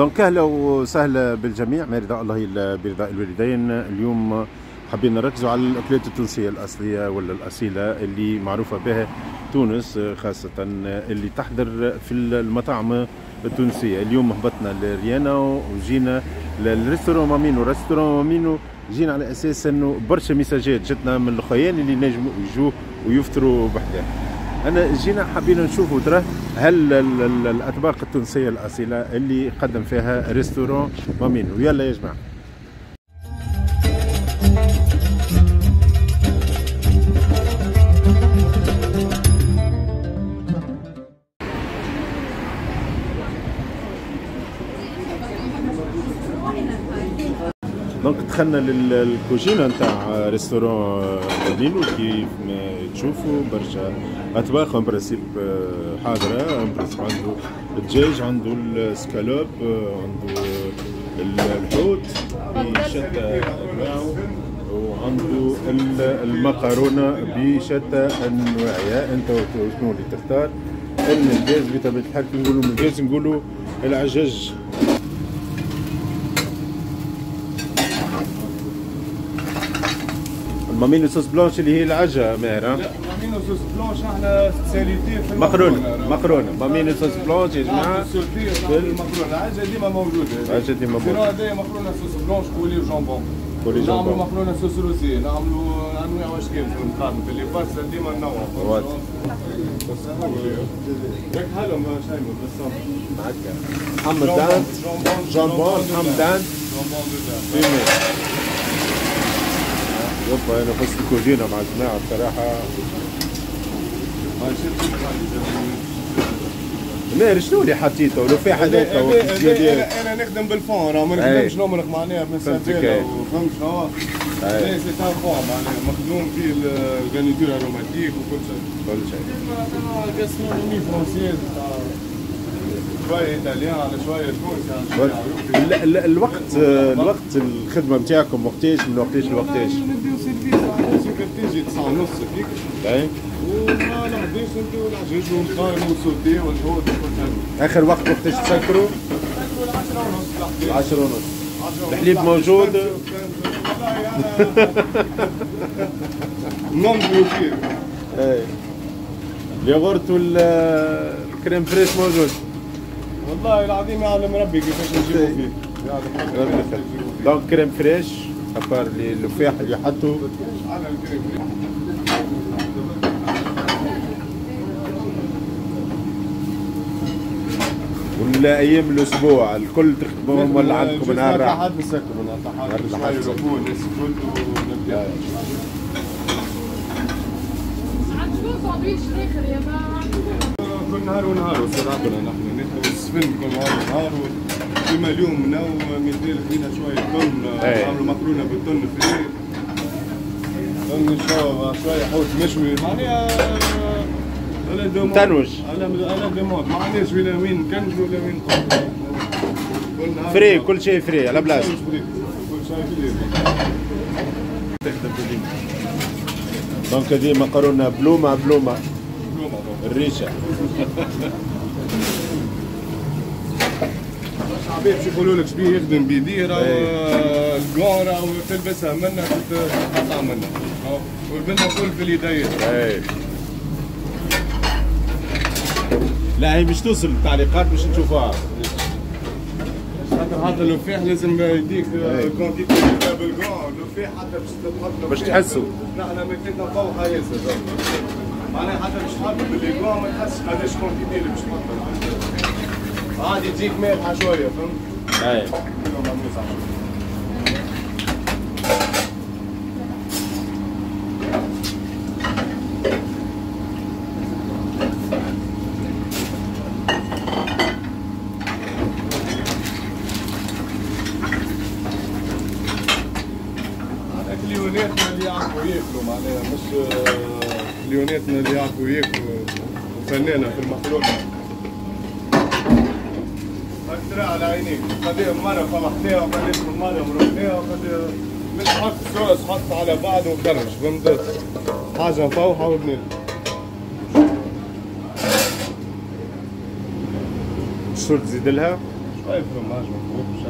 donc أهلا وسهلا بالجميع. ما يرضى الله إلا برضاء الوالدين. اليوم حابين نركزوا على الأكلات التونسية الأصلية ولا الأصيلة اللي معروفة بها تونس خاصة اللي تحضر في المطاعم التونسية. اليوم هبطنا لريانا وجينا لل restaurant مامينو. restaurant مامينو جينا على أساس إنه برشا مساجات جاتنا من الاخوان اللي نجموا يجوا ويفطروا بحذانا جينا حابين نشوفوا ترى هل الأطباق التونسية الأصيلة اللي قدم فيها restaurant مامينو يلا يا جماعة. donc دخلنا للكوجينة نتاع ريستورون مامينو كيف ما تشوفوا برشا أطباق en principe حاضرة en principe عنده الدجاج عنده السكالوب عنده الحوت بشتى انواعه وعنده المقارونه بشتى انواعها أنت شنو اللي تختار الملجاز بطبيعه الحال نقولوا ملجاز نقولوا العجة. مامينو صوص بلانش اللي هي العجة ماهر لا مامينو صوص بلانش إحنا سبيسياليتي في مقرونة مقرونة. مامينو صوص بلانش يا جماعة. في المقرونة العجة ديما موجودة. العجة ديما موجودة. هذايا مقرونة صوص بلانش كولي وجامبون كولي جامبون. نعملوا مقرونة صوص روسي نعملوا أنواع واشكال في المقارنة. في اللي بارسا ديما نوع. وات ياك حالة ما شايفه بالصبر هكا حمدان. جامبون حمدان. جامبون يبا أنا بس الكوجينه مع الجماعه بصراحة. ماهر شنو اللي حطيته لو في حداقه أنا أنا نخدم بالفون راه ما نخدمش نمرق معناها من سنتين فهمت شنو. سي تاع فون معناها مخدوم فيه الغانيتور اروماتيك وكل شيء. كل شيء. غاسترونومي فرونسيز شوية إيطاليان على شوية تونسي ال- الوقت الوقت الخدمة نتاعكم وقتاش من وقتاش لوقتاش؟ تيجي 9 ونص هذيك أي. وما نعديش نديو العجاج والمقارن والسوتي والحوت وكل آخر وقت وقتاش تسكروا 10 ونص الحليب 10 ونص 10 ونص. الحليب موجود نون بيوتير اي ال yaourt وال crème fraîche موجود والله العظيم يعلم ربي كيفاش نجيبوا فيه يعلم ربي فيه. donc crème fraîche à part لي اللفاح اللي حطوا ولا أيام الأسبوع الكل تخدموهم ولا عندكم نهار راحه شوي ونبدأ. كل نهار ونهار صراحة نحن ناكلوا السفن كل نهار ونهار كيما اليوم نو مثال خدينا شوية تن أي. عملوا مكرونه بالتن فري تن شو شوية حوت مشوي معناها تنوج. على على دومون ما عندناش ولا وين نكنج ولا وين فري. كل شيء فري على بلاصه كل شيء فري دونك هذه مقرونه بلومه بلومه الريشه العباد باش يقولوا لك شبيه يخدم بيديه راهو أي. الكون راهو تلبسها منا تقطع منا. راهو والبنة كل في اليدين. اي لا هي مش توصل التعليقات باش نشوفوها خاطر حتى اللفاح لازم يديك أي. كونتيتي بالكون اللفاح حتى باش تحط باش تحسوا. انا مكينا فوقها ياسر. معناها حتى باش تحط بالكون ما تحسش. قداش كونتيتي اللي باش تحطها عادي تجيك مالحه شوية فهمت؟ أي. كليوناتنا اللي يعرفوا ياكلوا معناها مش آه، كليوناتنا اللي يعرفوا ياكلوا وفنانه في المخلوق ترى على عينيك خديها مرة فضحتها وخديت من مرة مرقناها وخديها مش حط صوص حط على بعض وكرش. فهمت حاجة فوحة وبنين شو تزيد لها؟ طيب فروماج مفروض مش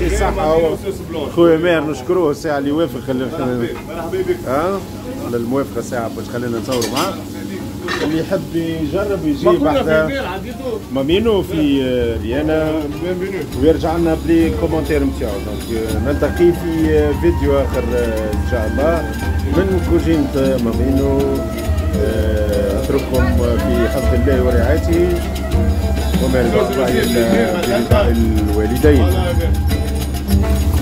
يعطيه الصحة هو خويا ماهر نشكروه الساعة اللي وافق اللي مرحبا مرحبا بك ها على الموافقة الساعة باش خلينا نصوروا معاه اللي يحب يجرب يجي ما بعد عديتو مامينو في آه، ريانا ويرجع لنا ب les commentaires نتاعو donc آه، نلتقي في آه، فيديو اخر آه، ان شاء الله من كوجينة مامينو آه، اترككم في حفظ الله ورعايته وما الوالدين والله يا بيه.